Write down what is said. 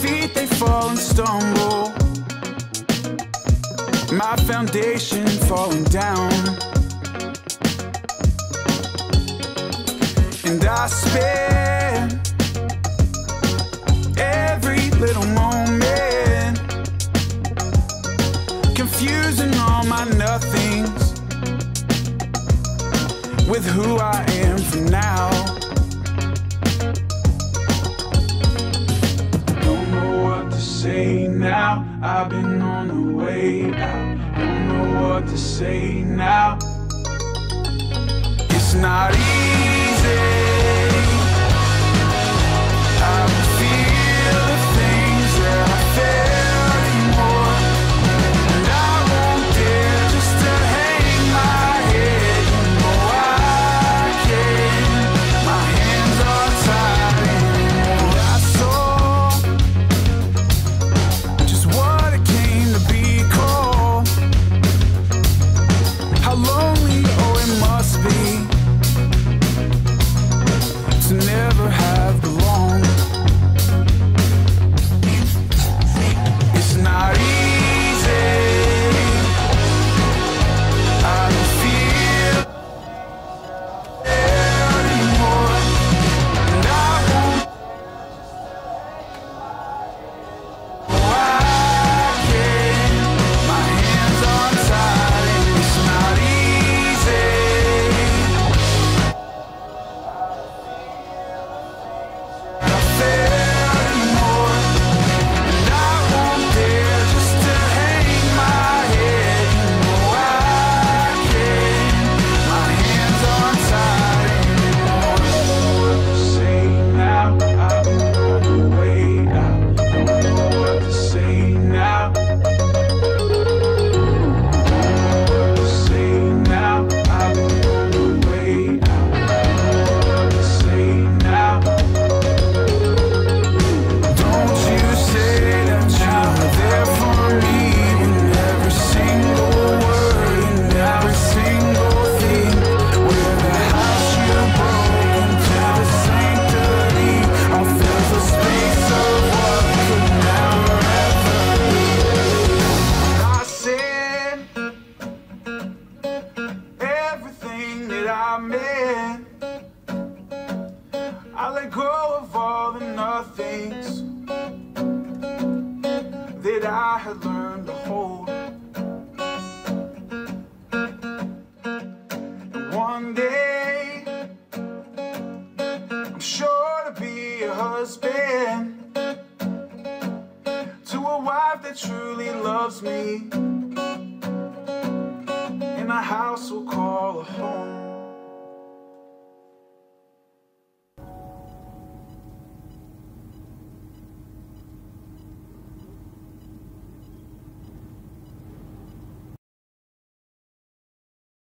feet they fall and stumble. My foundation falling down. And I spend every little moment Confusing all my nothings With who I am for now. I've been on the way out. Don't know what to say now. It's not easy. I let go of all the nothings that I had learned to hold. And one day, I'm sure to be a husband to a wife that truly loves me. And a house we'll call a home.